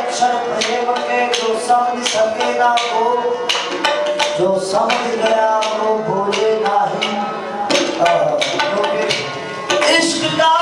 अक्षर प्रेम के जो समझ सके ना वो, जो समझ गया वो भूले ही। इष्ट का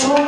চুল